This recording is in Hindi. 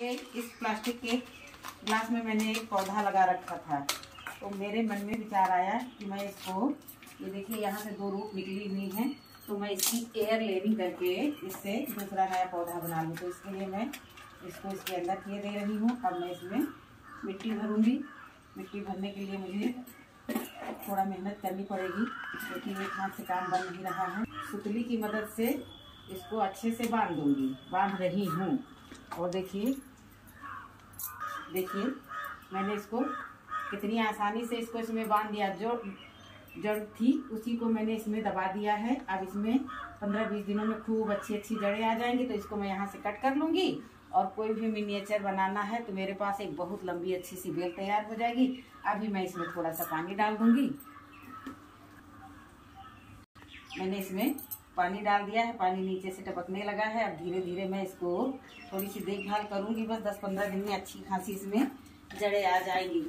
इस प्लास्टिक के ग्लास में मैंने एक पौधा लगा रखा था। तो मेरे मन में विचार आया कि मैं इसको, ये देखिए, यहाँ से दो रूप निकली हुई हैं। तो मैं इसकी एयर लेनिंग करके इससे दूसरा नया पौधा बना लूँ। तो इसके लिए मैं इसको इसके अंदर किए दे रही हूँ। अब मैं इसमें मिट्टी भरूँगी। मिट्टी भरने के लिए मुझे थोड़ा मेहनत करनी पड़ेगी, क्योंकि तो एक हाथ से काम बन नहीं रहा है। सुतली की मदद से इसको अच्छे से बाँध दूँगी। बाँध रही हूँ। और देखिए देखिए, मैंने इसको कितनी आसानी से इसको इसमें बाँध दिया। जो जड़ थी, उसी को मैंने इसमें दबा दिया है। अब इसमें पंद्रह बीस दिनों में खूब अच्छी अच्छी जड़ें आ जाएँगी तो इसको मैं यहाँ से कट कर लूँगी। और कोई भी मिनिएचर बनाना है तो मेरे पास एक बहुत लंबी अच्छी सी बेल तैयार हो जाएगी। अभी मैं इसमें थोड़ा सा पानी डाल दूँगी। मैंने इसमें पानी डाल दिया है, पानी नीचे से टपकने लगा है। अब धीरे धीरे मैं इसको थोड़ी सी देखभाल करूँगी, बस दस पंद्रह दिन में अच्छी खासी इसमें जड़े आ जाएगी।